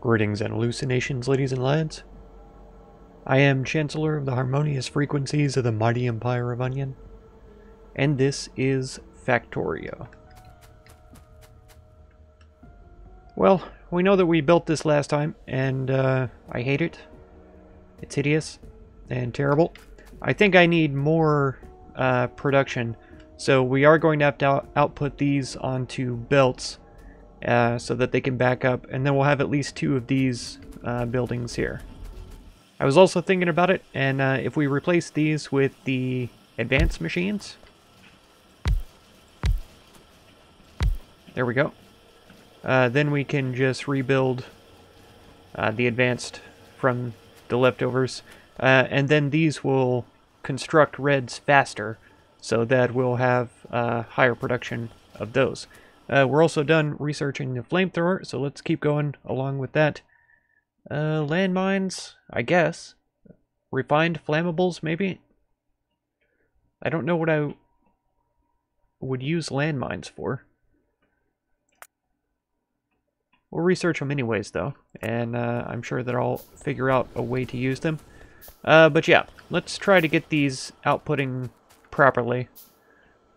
Greetings and hallucinations, ladies and lads. I am Chancellor of the harmonious frequencies of the mighty Empire of Onion, and this is Factorio. Well, we know that we built this last time, and uh, I hate it. It's hideous and terrible. I think I need more uh, production, so we are going to have to out output these onto belts uh, so that they can back up, and then we'll have at least two of these uh, buildings here. I was also thinking about it, and uh, if we replace these with the advanced machines, there we go, uh, then we can just rebuild uh, the advanced from the leftovers, uh, and then these will construct reds faster, so that we'll have higher production of those. Uh, we're also done researching the flamethrower, so let's keep going along with that. Uh, landmines, I guess. Refined flammables, maybe? I don't know what I would use landmines for. We'll research them anyways, though, and uh, I'm sure that I'll figure out a way to use them. Uh, but yeah, let's try to get these outputting properly.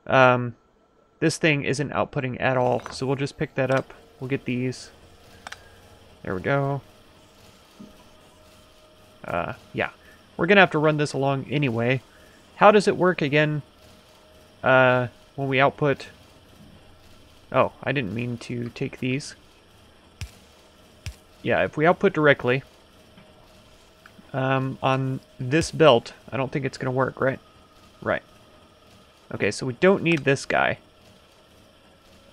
Um, this thing isn't outputting at all, so we'll just pick that up. We'll get these. There we go. Uh, yeah. We're going to have to run this along anyway. How does it work again uh, when we output... Oh, I didn't mean to take these. Yeah, if we output directly um, on this belt, I don't think it's going to work, right? Right. Okay, so we don't need this guy.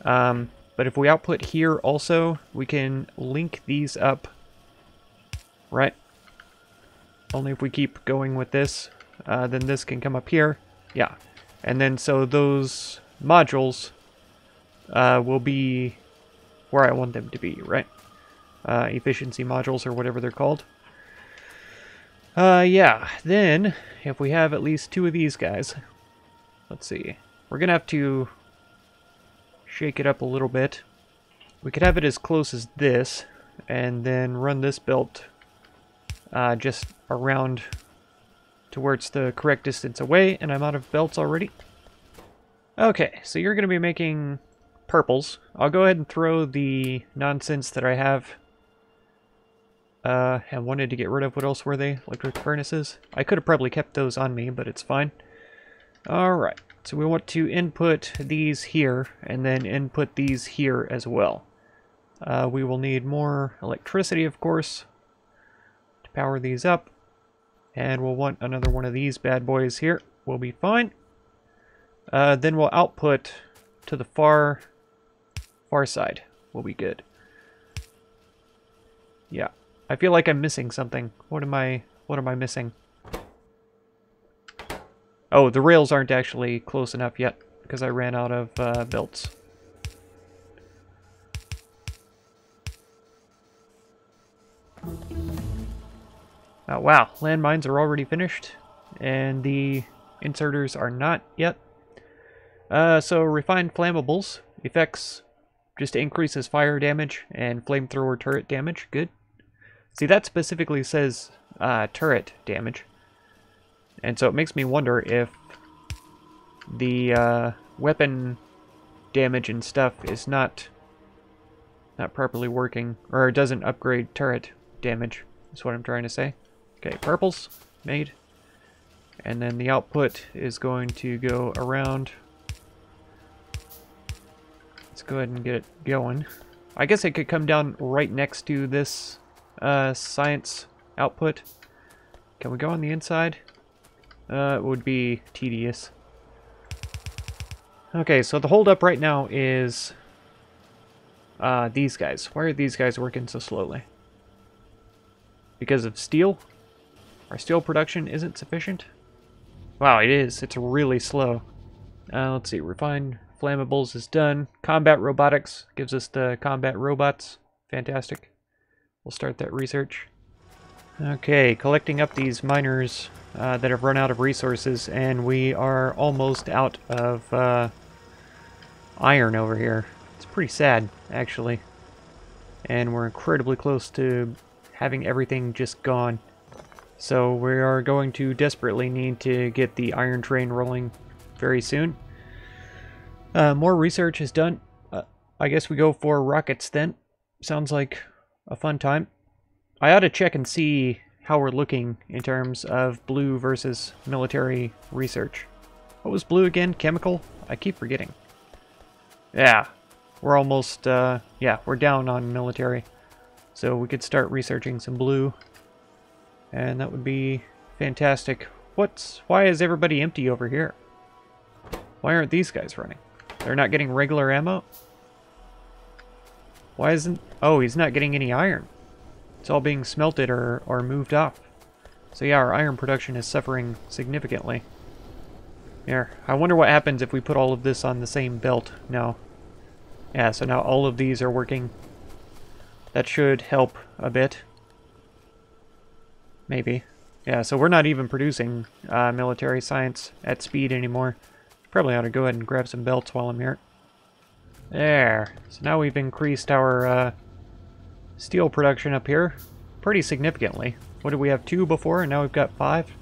Um, but if we output here also, we can link these up, right? Only if we keep going with this, uh, then this can come up here. Yeah. And then so those modules uh, will be where I want them to be, right? Uh, efficiency modules or whatever they're called. Uh, yeah, then if we have at least two of these guys, let's see, we're gonna have to shake it up a little bit. We could have it as close as this, and then run this belt uh, just around to where it's the correct distance away, and I'm out of belts already. Okay, so you're going to be making purples. I'll go ahead and throw the nonsense that I have. Uh, I wanted to get rid of, what else were they? Electric furnaces? I could have probably kept those on me, but it's fine. Alright. So we want to input these here, and then input these here as well. Uh, we will need more electricity, of course, to power these up. And we'll want another one of these bad boys here. We'll be fine. Uh, then we'll output to the far, far side. We'll be good. Yeah. I feel like I'm missing something. What am I, what am I missing? Oh, the rails aren't actually close enough yet because I ran out of uh, belts. Oh, wow, landmines are already finished, and the inserters are not yet. Uh, so refined flammables effects just increases fire damage and flamethrower turret damage. Good. See, that specifically says uh, turret damage. And so it makes me wonder if the uh, weapon damage and stuff is not not properly working, or doesn't upgrade turret damage, is what I'm trying to say. Okay, purples made. And then the output is going to go around. Let's go ahead and get it going. I guess it could come down right next to this uh, science output. Can we go on the inside? Uh, would be tedious. Okay, so the holdup right now is uh, these guys. Why are these guys working so slowly? Because of steel? Our steel production isn't sufficient? Wow, it is. It's really slow. Uh, let's see. Refined flammables is done. Combat robotics gives us the combat robots. Fantastic. We'll start that research. Okay, collecting up these miners uh, that have run out of resources, and we are almost out of uh, iron over here. It's pretty sad, actually. and we're incredibly close to having everything just gone. So we are going to desperately need to get the iron train rolling very soon. Uh, more research is done. Uh, I guess we go for rockets then. Sounds like a fun time. I ought to check and see how we're looking in terms of blue versus military research. What was blue again? Chemical? I keep forgetting. Yeah, we're almost, uh, yeah, we're down on military. So we could start researching some blue. And that would be fantastic. What's, why is everybody empty over here? Why aren't these guys running? They're not getting regular ammo? Why isn't... Oh, he's not getting any iron. It's all being smelted or, or moved up. So yeah, our iron production is suffering significantly. Here, I wonder what happens if we put all of this on the same belt. No. Yeah, so now all of these are working. That should help a bit. Maybe. Yeah, so we're not even producing uh, military science at speed anymore. Probably ought to go ahead and grab some belts while I'm here. There. So now we've increased our uh, steel production up here pretty significantly. What did we have, two before, and now we've got five?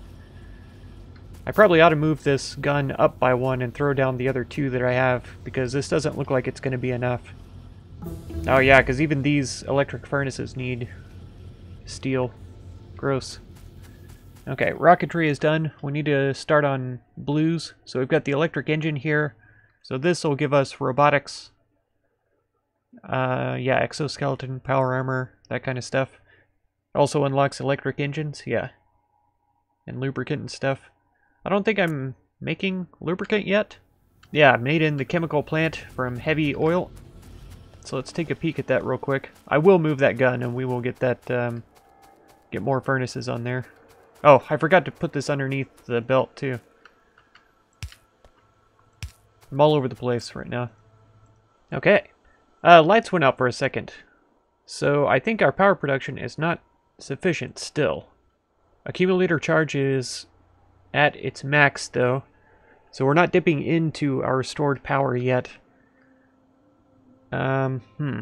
I probably ought to move this gun up by one and throw down the other two that I have, because this doesn't look like it's going to be enough. Oh yeah, because even these electric furnaces need steel. Gross. Okay, rocketry is done. We need to start on blues. So we've got the electric engine here. So this will give us robotics. Uh, yeah, exoskeleton, power armor, that kind of stuff. Also unlocks electric engines, yeah. And lubricant and stuff. I don't think I'm making lubricant yet. Yeah, made in the chemical plant from heavy oil. So let's take a peek at that real quick. I will move that gun and we will get that, um, get more furnaces on there. Oh, I forgot to put this underneath the belt, too. I'm all over the place right now. Okay. Uh, lights went out for a second. So I think our power production is not sufficient still. Accumulator charge is at its max, though. So we're not dipping into our stored power yet. Um, hmm.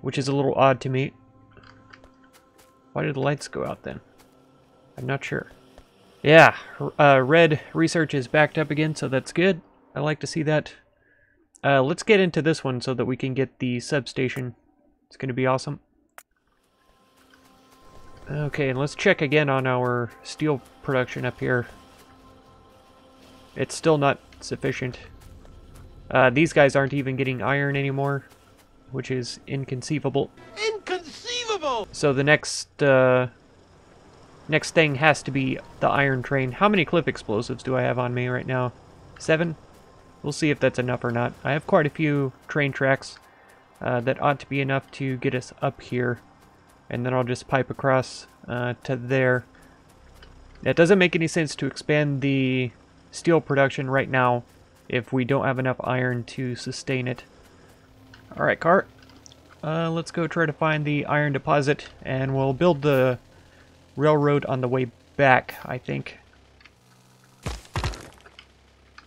Which is a little odd to me. Why did the lights go out then? I'm not sure. Yeah, uh, red research is backed up again, so that's good. I like to see that. Uh, let's get into this one so that we can get the substation. It's going to be awesome. Okay, and let's check again on our steel production up here. It's still not sufficient. Uh, these guys aren't even getting iron anymore, which is inconceivable. Inconceivable! So the next uh, Next thing has to be the iron train. How many cliff explosives do I have on me right now? Seven? We'll see if that's enough or not. I have quite a few train tracks uh, that ought to be enough to get us up here. And then I'll just pipe across uh, to there. It doesn't make any sense to expand the steel production right now if we don't have enough iron to sustain it. Alright, cart. Uh, let's go try to find the iron deposit, and we'll build the railroad on the way back, I think.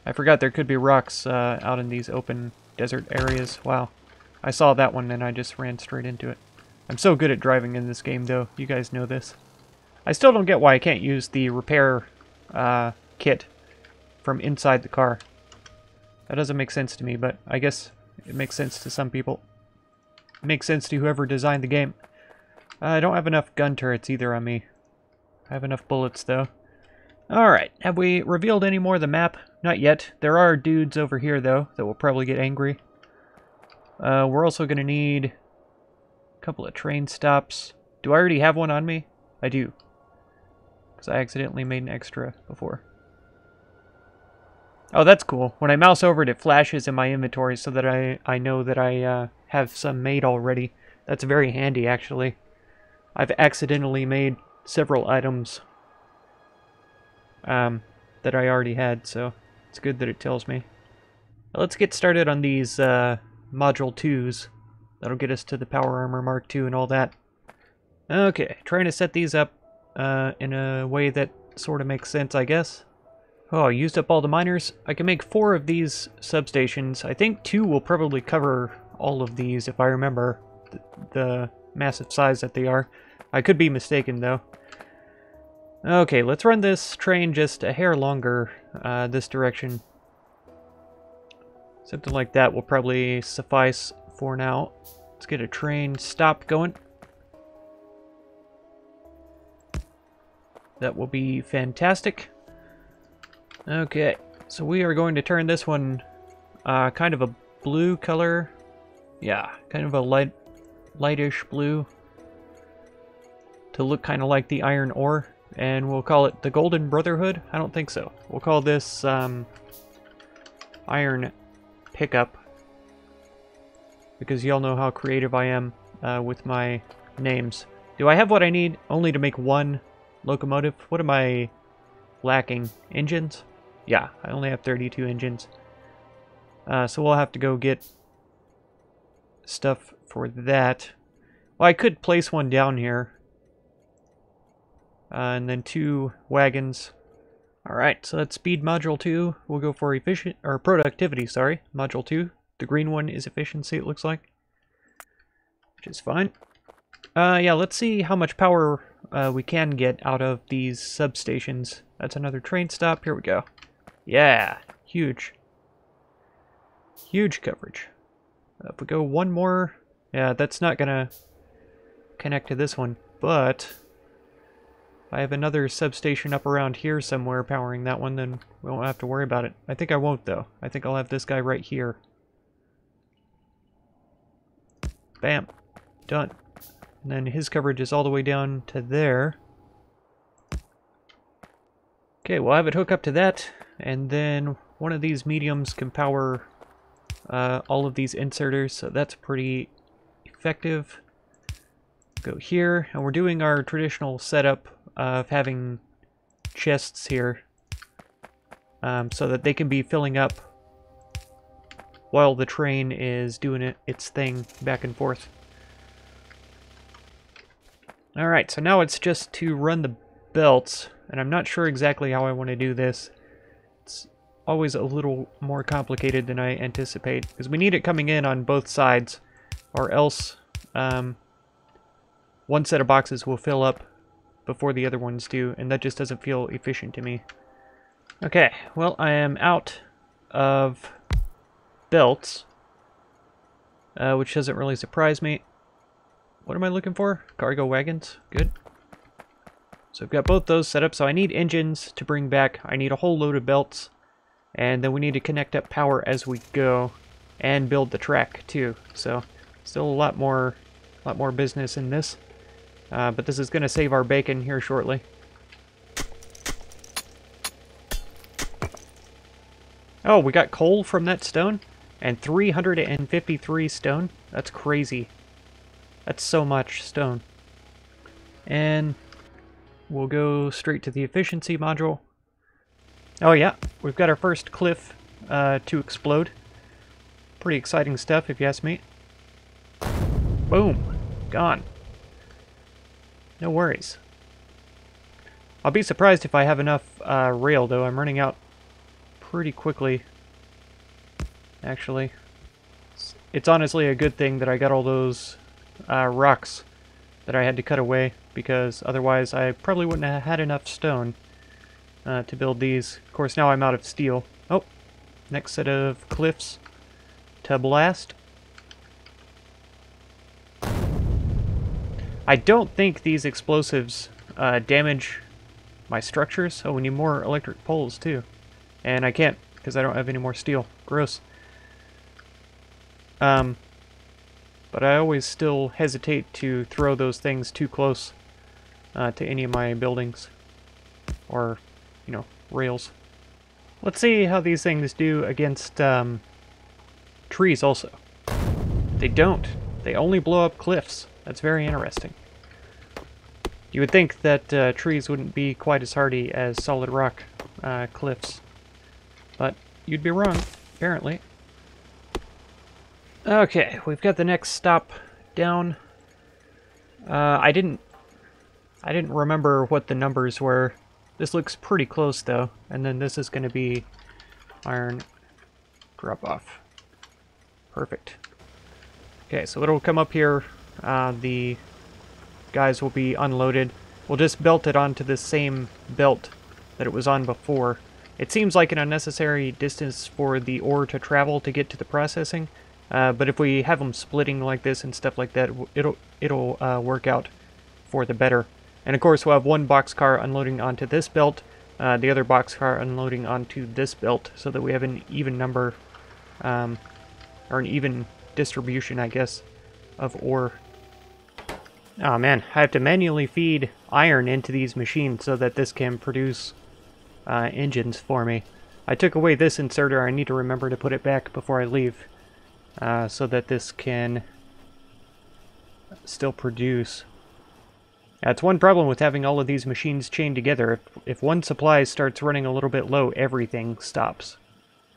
I forgot there could be rocks uh, out in these open desert areas. Wow. I saw that one and I just ran straight into it. I'm so good at driving in this game, though. You guys know this. I still don't get why I can't use the repair uh, kit from inside the car. That doesn't make sense to me, but I guess it makes sense to some people. It makes sense to whoever designed the game. I don't have enough gun turrets either on me. I have enough bullets, though. Alright, have we revealed any more of the map? Not yet. There are dudes over here, though, that will probably get angry. Uh, we're also going to need a couple of train stops. Do I already have one on me? I do. Because I accidentally made an extra before. Oh, that's cool. When I mouse over it, it flashes in my inventory so that I, I know that I uh, have some made already. That's very handy, actually. I've accidentally made several items um, that I already had, so it's good that it tells me. Let's get started on these uh, Module 2s. That'll get us to the Power Armor Mark II and all that. Okay, trying to set these up uh, in a way that sort of makes sense, I guess. Oh, I used up all the miners. I can make four of these substations. I think two will probably cover all of these, if I remember. th the massive size that they are. I could be mistaken, though. Okay, let's run this train just a hair longer uh, this direction. Something like that will probably suffice for now. Let's get a train stop going. That will be fantastic. Okay, so we are going to turn this one uh, kind of a blue color. Yeah, kind of a light, lightish blue to look kind of like the iron ore. And we'll call it the Golden Brotherhood? I don't think so. We'll call this um, iron pickup because y'all know how creative I am uh, with my names. Do I have what I need only to make one locomotive? What am I lacking? Engines? Yeah, I only have 32 engines. Uh, so we'll have to go get stuff for that. Well, I could place one down here. Uh, and then two wagons. Alright, so that's speed module 2. We'll go for efficient or productivity, sorry. Module 2. The green one is efficiency, it looks like. Which is fine. Uh, yeah, let's see how much power uh, we can get out of these substations. That's another train stop. Here we go. Yeah, huge. Huge coverage. Uh, if we go one more... Yeah, that's not to connect to this one, but... If I have another substation up around here somewhere powering that one, then we won't have to worry about it. I think I won't, though. I think I'll have this guy right here. Bam. Done. And then his coverage is all the way down to there. Okay, we'll have it hook up to that, and then one of these mediums can power uh, all of these inserters, so that's pretty effective. Go here, and we're doing our traditional setup of having chests here um, so that they can be filling up while the train is doing it, its thing back and forth. Alright, so now it's just to run the belts, and I'm not sure exactly how I want to do this. It's always a little more complicated than I anticipate, because we need it coming in on both sides, or else um, one set of boxes will fill up before the other ones do, and that just doesn't feel efficient to me. Okay, well, I am out of belts, uh, which doesn't really surprise me. What am I looking for? Cargo wagons. Good. So I've got both those set up. So I need engines to bring back. I need a whole load of belts. And then we need to connect up power as we go. And build the track too. So still a lot more, lot more business in this. Uh, but this is going to save our bacon here shortly. Oh, we got coal from that stone? And 353 stone? That's crazy. That's so much stone. And we'll go straight to the efficiency module. Oh yeah, we've got our first cliff uh, to explode. Pretty exciting stuff if you ask me. Boom. Gone. No worries. I'll be surprised if I have enough uh, rail, though. I'm running out pretty quickly, actually. It's honestly a good thing that I got all those uh, rocks that I had to cut away because otherwise I probably wouldn't have had enough stone uh, to build these. Of course, now I'm out of steel. Oh, next set of cliffs to blast. I don't think these explosives uh, damage my structures. Oh, we need more electric poles too. And I can't because I don't have any more steel. Gross. Um, but I always still hesitate to throw those things too close uh, to any of my buildings or, you know, rails. Let's see how these things do against um, trees also. They don't. They only blow up cliffs. That's very interesting. You would think that uh, trees wouldn't be quite as hardy as solid rock uh, cliffs. But you'd be wrong, apparently. Okay, we've got the next stop down. Uh, I didn't... I didn't remember what the numbers were. This looks pretty close, though. And then this is going to be iron drop-off. Perfect. Okay, so it'll come up here uh, the guys will be unloaded. We'll just belt it onto the same belt that it was on before. It seems like an unnecessary distance for the ore to travel to get to the processing, uh, but if we have them splitting like this and stuff like that, it'll it'll uh, work out for the better. And of course, we'll have one boxcar unloading onto this belt, uh, the other boxcar unloading onto this belt, so that we have an even number, um, or an even distribution, I guess, of ore. Oh man, I have to manually feed iron into these machines so that this can produce uh, engines for me. I took away this inserter, I need to remember to put it back before I leave, uh, so that this can still produce. That's one problem with having all of these machines chained together. If, if one supply starts running a little bit low, everything stops.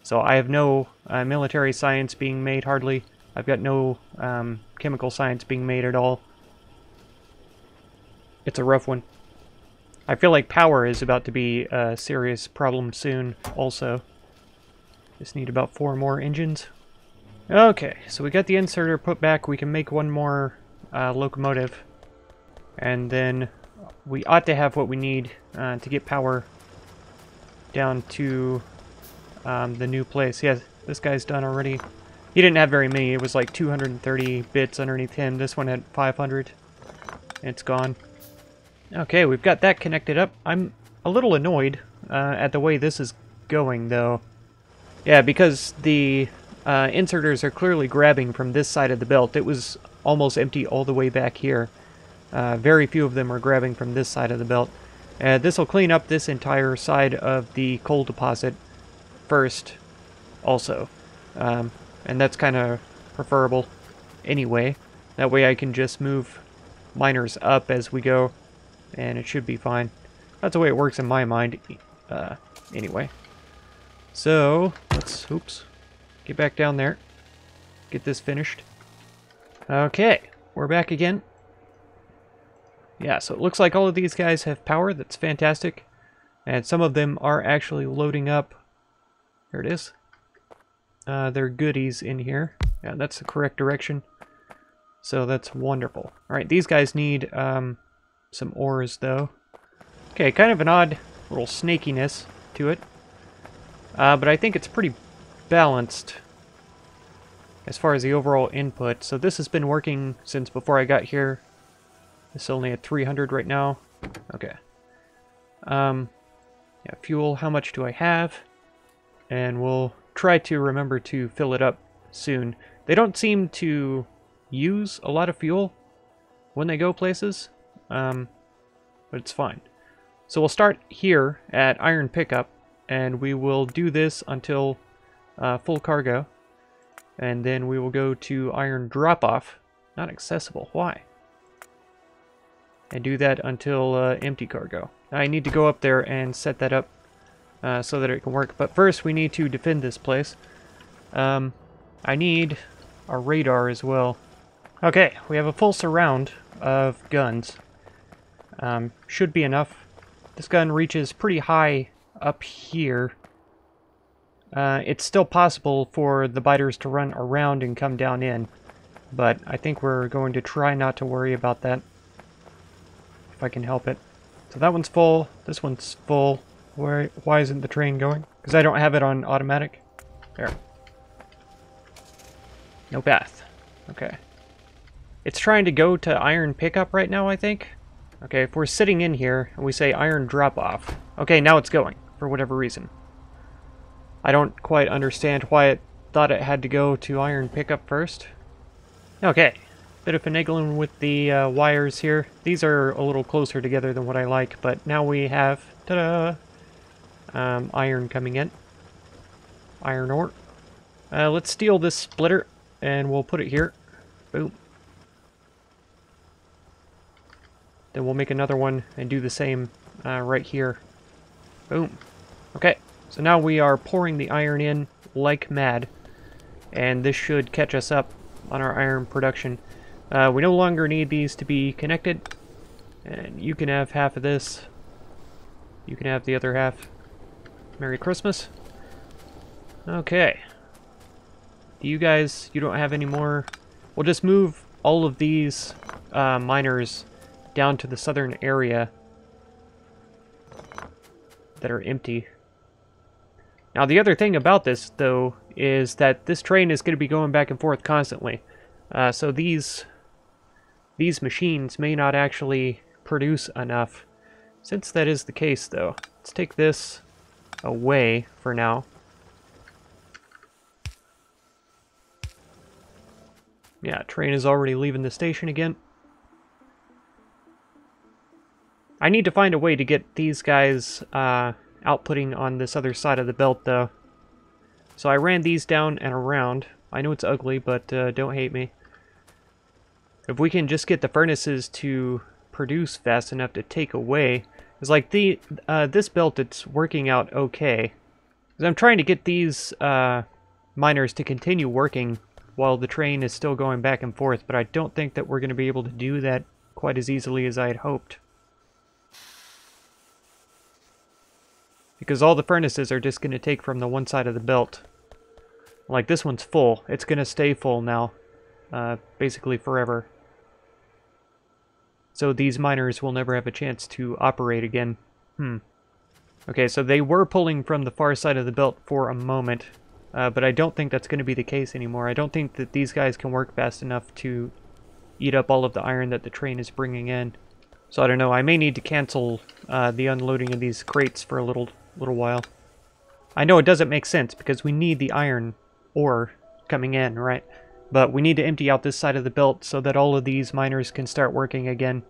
So I have no uh, military science being made, hardly. I've got no um, chemical science being made at all. It's a rough one. I feel like power is about to be a serious problem soon, also. Just need about four more engines. Okay, so we got the inserter put back. We can make one more uh, locomotive. And then we ought to have what we need uh, to get power down to um, the new place. Yeah, this guy's done already. He didn't have very many. It was like 230 bits underneath him. This one had 500. It's gone. Okay, we've got that connected up. I'm a little annoyed uh, at the way this is going, though. Yeah, because the uh, inserters are clearly grabbing from this side of the belt. It was almost empty all the way back here. Uh, very few of them are grabbing from this side of the belt. Uh, this will clean up this entire side of the coal deposit first, also. Um, and that's kind of preferable anyway. That way I can just move miners up as we go, and it should be fine. That's the way it works in my mind, uh, anyway. So, let's, oops, get back down there. Get this finished. Okay, we're back again. Yeah, so it looks like all of these guys have power. That's fantastic. And some of them are actually loading up. There it is. Uh, their goodies in here. Yeah, that's the correct direction. So that's wonderful. Alright, these guys need um, some ores, though. Okay, kind of an odd little snakiness to it. Uh, but I think it's pretty balanced as far as the overall input. So this has been working since before I got here. It's only at 300 right now. Okay. Um, yeah, fuel, how much do I have? And we'll try to remember to fill it up soon. They don't seem to use a lot of fuel when they go places, um, but it's fine. So we'll start here at iron pickup, and we will do this until uh, full cargo, and then we will go to iron drop-off. Not accessible, why? And do that until uh, empty cargo. I need to go up there and set that up uh, so that it can work. But first we need to defend this place. Um, I need a radar as well. Okay, we have a full surround of guns. Um, should be enough. This gun reaches pretty high up here. Uh, it's still possible for the biters to run around and come down in, but I think we're going to try not to worry about that, if I can help it. So that one's full, this one's full. Why, why isn't the train going? Because I don't have it on automatic. There. No path. Okay. It's trying to go to iron pickup right now, I think. Okay, if we're sitting in here and we say iron drop off. Okay, now it's going, for whatever reason. I don't quite understand why it thought it had to go to iron pickup first. Okay, bit of finagling with the uh, wires here. These are a little closer together than what I like, but now we have, ta-da, um, iron coming in. Iron ore. Uh, let's steal this splitter, and we'll put it here. Boom. Then we'll make another one and do the same uh, right here. Boom. Okay, so now we are pouring the iron in like mad, and this should catch us up on our iron production. Uh, we no longer need these to be connected, and you can have half of this. You can have the other half. Merry Christmas. Okay. Do you guys, you don't have any more? We'll just move all of these uh, miners down to the southern area that are empty. Now, the other thing about this, though, is that this train is going to be going back and forth constantly. Uh, so these these machines may not actually produce enough. Since that is the case, though, let's take this away for now. Yeah, train is already leaving the station again. I need to find a way to get these guys uh, outputting on this other side of the belt, though. So I ran these down and around. I know it's ugly, but uh, don't hate me. If we can just get the furnaces to produce fast enough to take away... It's like the uh, this belt, it's working out okay. I'm trying to get these uh, miners to continue working while the train is still going back and forth, but I don't think that we're going to be able to do that quite as easily as I had hoped. Because all the furnaces are just going to take from the one side of the belt. Like this one's full. It's going to stay full now. Uh, basically forever. So these miners will never have a chance to operate again. Hmm. Okay, so they were pulling from the far side of the belt for a moment. Uh, but I don't think that's going to be the case anymore. I don't think that these guys can work fast enough to eat up all of the iron that the train is bringing in. So I don't know, I may need to cancel uh, the unloading of these crates for a little little while. I know it doesn't make sense because we need the iron ore coming in, right? But we need to empty out this side of the belt so that all of these miners can start working again.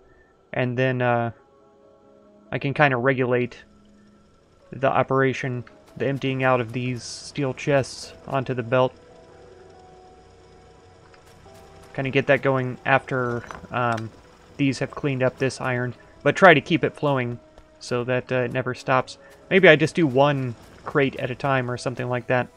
And then uh, I can kind of regulate the operation, the emptying out of these steel chests onto the belt. Kind of get that going after um, these have cleaned up this iron. But try to keep it flowing so that uh, it never stops. Maybe I just do one crate at a time or something like that.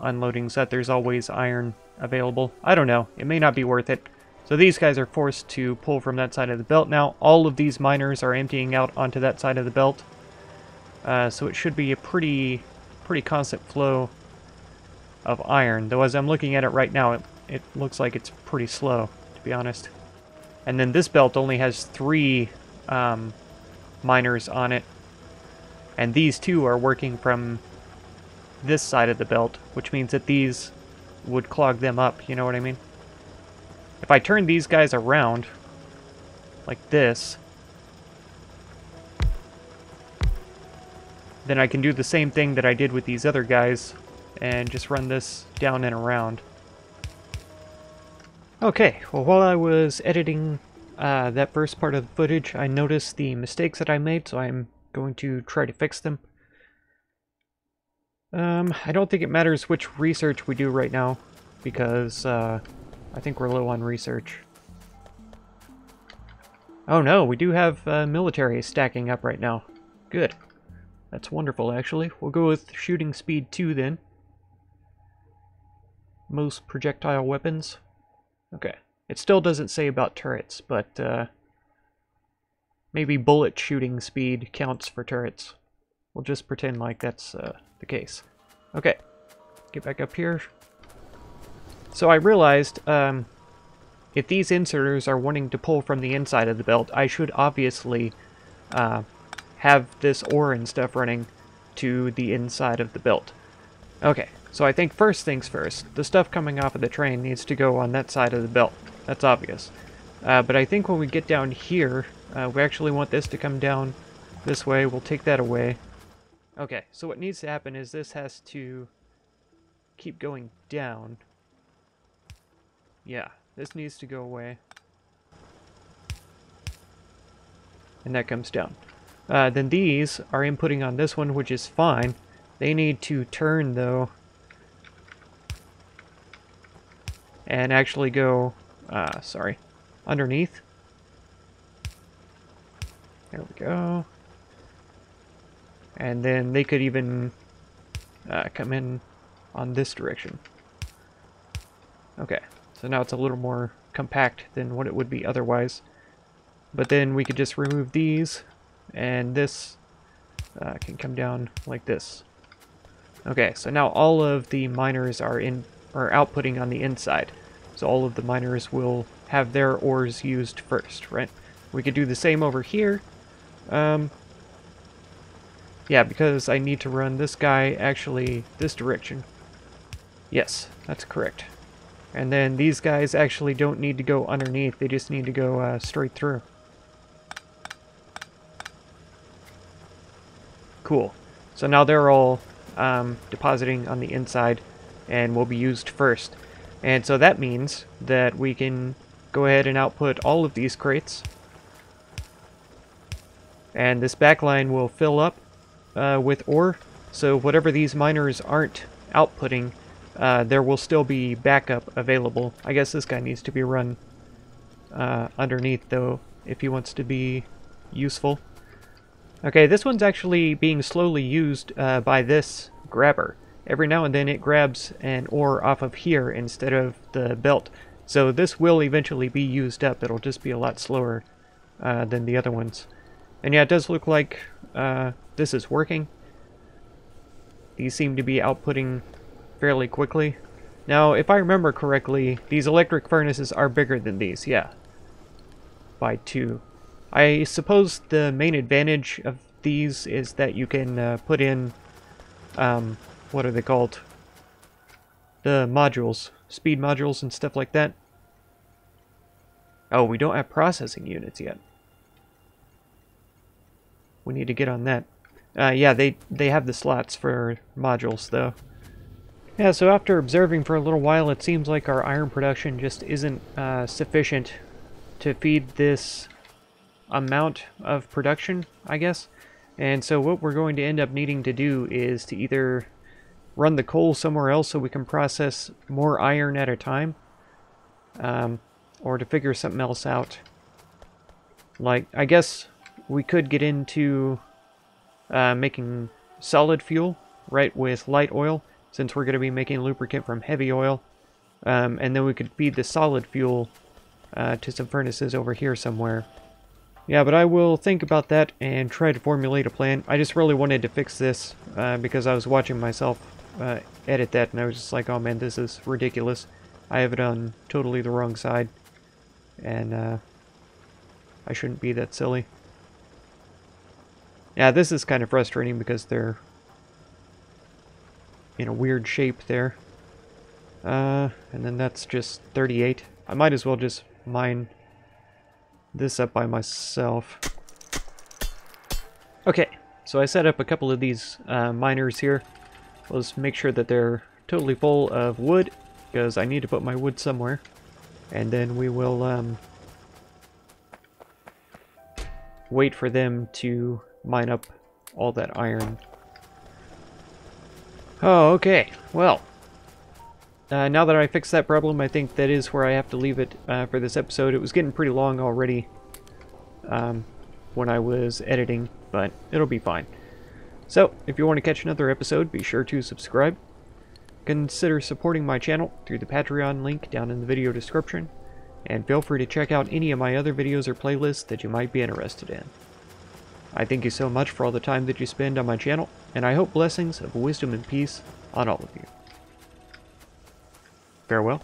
Unloading that there's always iron available. I don't know. It may not be worth it. So these guys are forced to pull from that side of the belt now. All of these miners are emptying out onto that side of the belt. Uh, so it should be a pretty, pretty constant flow of iron. Though as I'm looking at it right now, it, it looks like it's pretty slow, to be honest. And then this belt only has three um, miners on it. And these two are working from this side of the belt, which means that these would clog them up, you know what I mean? If I turn these guys around, like this, then I can do the same thing that I did with these other guys, and just run this down and around. Okay, well while I was editing uh, that first part of the footage, I noticed the mistakes that I made, so I'm going to try to fix them. Um, I don't think it matters which research we do right now, because uh, I think we're low on research. Oh no, we do have uh, military stacking up right now. Good. That's wonderful, actually. We'll go with shooting speed 2 then. Most projectile weapons. Okay. It still doesn't say about turrets, but uh, maybe bullet shooting speed counts for turrets. We'll just pretend like that's uh, the case. Okay, get back up here. So I realized um, if these inserters are wanting to pull from the inside of the belt, I should obviously uh, have this ore and stuff running to the inside of the belt. Okay, so I think first things first, the stuff coming off of the train needs to go on that side of the belt. That's obvious. Uh, but I think when we get down here, uh, we actually want this to come down this way. We'll take that away. Okay, so what needs to happen is this has to keep going down. Yeah, this needs to go away. And that comes down. Uh, then these are inputting on this one, which is fine. They need to turn, though, and actually go uh, sorry, underneath. There we go. And then they could even uh, come in on this direction. Okay, so now it's a little more compact than what it would be otherwise. But then we could just remove these, and this uh, can come down like this. Okay, so now all of the miners are in are outputting on the inside. So all of the miners will have their ores used first, right? We could do the same over here. Um, yeah, because I need to run this guy actually this direction. Yes, that's correct. And then these guys actually don't need to go underneath, they just need to go uh, straight through. Cool. So now they're all um, depositing on the inside and will be used first. And so that means that we can go ahead and output all of these crates. And this back line will fill up uh, with ore. So whatever these miners aren't outputting, uh, there will still be backup available. I guess this guy needs to be run uh, underneath, though, if he wants to be useful. Okay, this one's actually being slowly used uh, by this grabber. Every now and then it grabs an ore off of here instead of the belt. So this will eventually be used up. It'll just be a lot slower uh, than the other ones. And yeah, it does look like uh, this is working. These seem to be outputting fairly quickly. Now, if I remember correctly, these electric furnaces are bigger than these, yeah. By two. I suppose the main advantage of these is that you can uh, put in, um, what are they called? The modules, speed modules and stuff like that. Oh, we don't have processing units yet. We need to get on that. Uh, yeah, they, they have the slots for modules, though. Yeah, so after observing for a little while, it seems like our iron production just isn't uh, sufficient to feed this amount of production, I guess. And so what we're going to end up needing to do is to either run the coal somewhere else so we can process more iron at a time, um, or to figure something else out. Like, I guess we could get into uh, making solid fuel, right, with light oil, since we're going to be making lubricant from heavy oil. Um, and then we could feed the solid fuel uh, to some furnaces over here somewhere. Yeah, but I will think about that and try to formulate a plan. I just really wanted to fix this uh, because I was watching myself uh, edit that and I was just like, oh man, this is ridiculous. I have it on totally the wrong side. And uh, I shouldn't be that silly. Yeah, this is kind of frustrating because they're in a weird shape there. Uh, and then that's just 38. I might as well just mine this up by myself. Okay, so I set up a couple of these uh, miners here. Let's make sure that they're totally full of wood, because I need to put my wood somewhere. And then we will um, wait for them to mine up all that iron. Oh, okay. Well, uh, now that I fixed that problem, I think that is where I have to leave it uh, for this episode. It was getting pretty long already um, when I was editing, but it'll be fine. So, if you want to catch another episode, be sure to subscribe. Consider supporting my channel through the Patreon link down in the video description, and feel free to check out any of my other videos or playlists that you might be interested in. I thank you so much for all the time that you spend on my channel, and I hope blessings of wisdom and peace on all of you. Farewell.